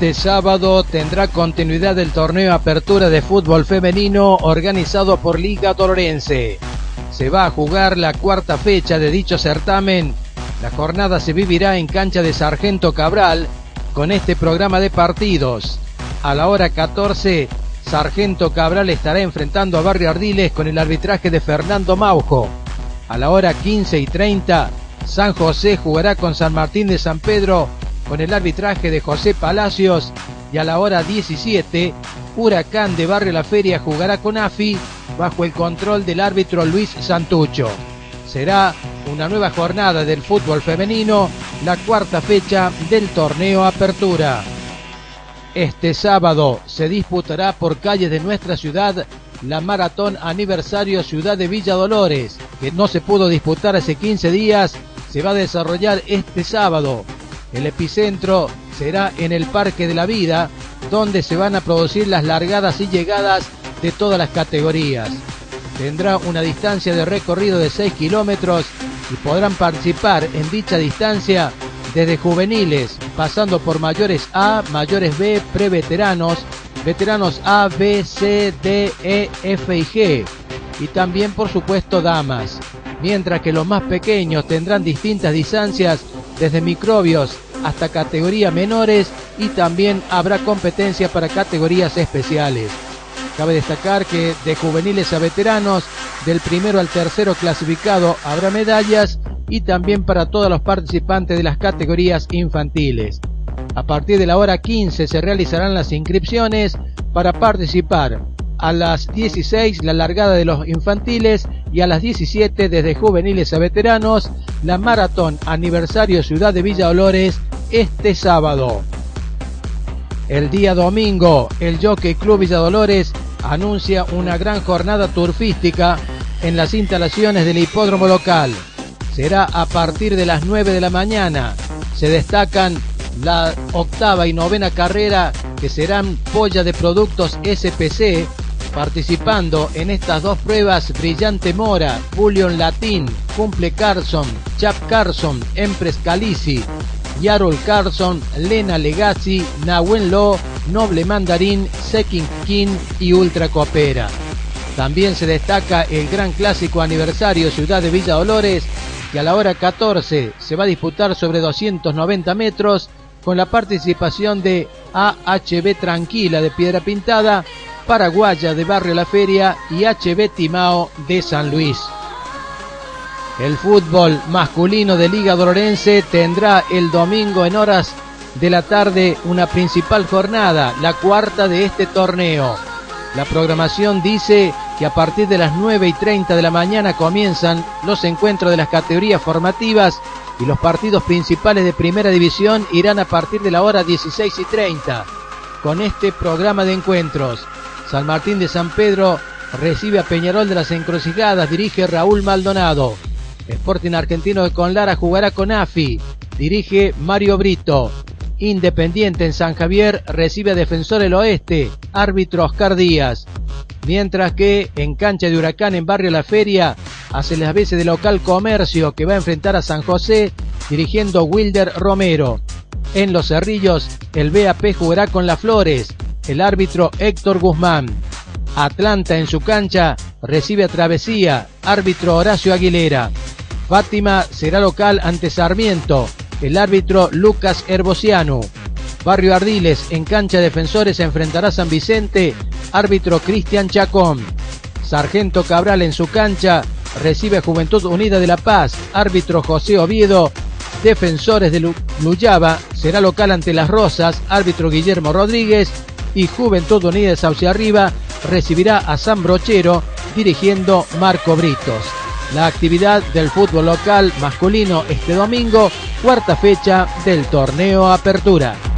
Este sábado tendrá continuidad el torneo Apertura de Fútbol Femenino organizado por Liga Tolorense. Se va a jugar la cuarta fecha de dicho certamen. La jornada se vivirá en cancha de Sargento Cabral con este programa de partidos. A la hora 14, Sargento Cabral estará enfrentando a Barrio Ardiles con el arbitraje de Fernando Maujo. A la hora 15 y 30, San José jugará con San Martín de San Pedro con el arbitraje de José Palacios y a la hora 17, Huracán de Barrio La Feria jugará con AFI bajo el control del árbitro Luis Santucho. Será una nueva jornada del fútbol femenino, la cuarta fecha del torneo Apertura. Este sábado se disputará por calles de nuestra ciudad la maratón aniversario Ciudad de Villa Dolores, que no se pudo disputar hace 15 días, se va a desarrollar este sábado el epicentro será en el Parque de la Vida, donde se van a producir las largadas y llegadas de todas las categorías. Tendrá una distancia de recorrido de 6 kilómetros y podrán participar en dicha distancia desde juveniles, pasando por mayores A, mayores B, preveteranos, veteranos A, B, C, D, E, F y G, y también por supuesto damas, mientras que los más pequeños tendrán distintas distancias desde microbios hasta categorías menores y también habrá competencia para categorías especiales. Cabe destacar que de juveniles a veteranos, del primero al tercero clasificado habrá medallas y también para todos los participantes de las categorías infantiles. A partir de la hora 15 se realizarán las inscripciones para participar. A las 16 la largada de los infantiles y a las 17 desde juveniles a veteranos la maratón aniversario Ciudad de Villa Dolores este sábado. El día domingo, el Jockey Club Villa Dolores anuncia una gran jornada turfística en las instalaciones del hipódromo local. Será a partir de las 9 de la mañana. Se destacan la octava y novena carrera que serán polla de productos SPC Participando en estas dos pruebas, Brillante Mora, Bullion Latín, Cumple Carson, Chap Carson, Empress Calici, Yarol Carson, Lena Legacy, Nahuel Lo, Noble Mandarín, Seking King y Ultra Coopera. También se destaca el Gran Clásico Aniversario Ciudad de Villa Dolores, que a la hora 14 se va a disputar sobre 290 metros con la participación de AHB Tranquila de Piedra Pintada Paraguaya de Barrio La Feria y HB Timao de San Luis. El fútbol masculino de Liga Dolorense tendrá el domingo en horas de la tarde una principal jornada, la cuarta de este torneo. La programación dice que a partir de las 9 y 30 de la mañana comienzan los encuentros de las categorías formativas y los partidos principales de primera división irán a partir de la hora 16 y 30 con este programa de encuentros. San Martín de San Pedro recibe a Peñarol de las Encrucijadas, dirige Raúl Maldonado. Sporting Argentino de Conlara jugará con AFI, dirige Mario Brito. Independiente en San Javier recibe a Defensor el Oeste, árbitro Oscar Díaz. Mientras que en cancha de Huracán en Barrio La Feria hace las veces de local comercio que va a enfrentar a San José dirigiendo Wilder Romero. En Los Cerrillos el BAP jugará con Las Flores, el árbitro Héctor Guzmán. Atlanta en su cancha recibe a Travesía, árbitro Horacio Aguilera. Fátima será local ante Sarmiento, el árbitro Lucas Herbosiano. Barrio Ardiles en cancha defensores enfrentará a San Vicente, árbitro Cristian Chacón. Sargento Cabral en su cancha recibe Juventud Unida de La Paz, árbitro José Oviedo. Defensores de Luyaba será local ante Las Rosas, árbitro Guillermo Rodríguez y Juventud Unida de Sauce Arriba recibirá a San Brochero dirigiendo Marco Britos. La actividad del fútbol local masculino este domingo, cuarta fecha del torneo Apertura.